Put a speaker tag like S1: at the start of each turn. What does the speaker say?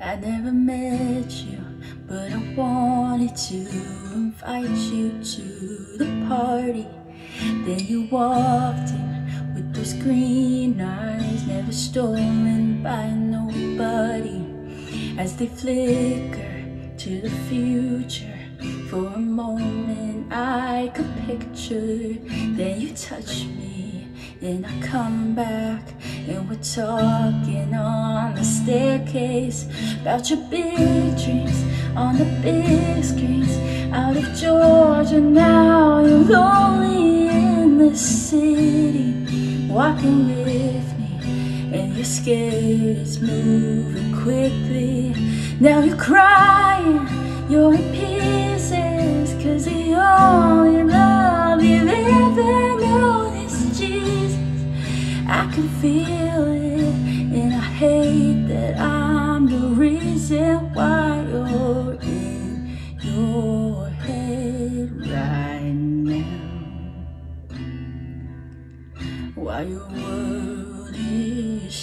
S1: I never met you, but I wanted to invite you to the party. Then you walked in with those green eyes, never stolen by nobody. As they flicker to the future, for a moment I could picture. Then you touch me, and I come back, and we're talking on the staircase about your big dreams on the big screens out of Georgia. Now you're lonely in the city, walking with me, and you're scared it's moving quickly. Now you're crying, you're in pieces, I can feel it, and I hate that I'm the reason why you're in your head right now. Why your world is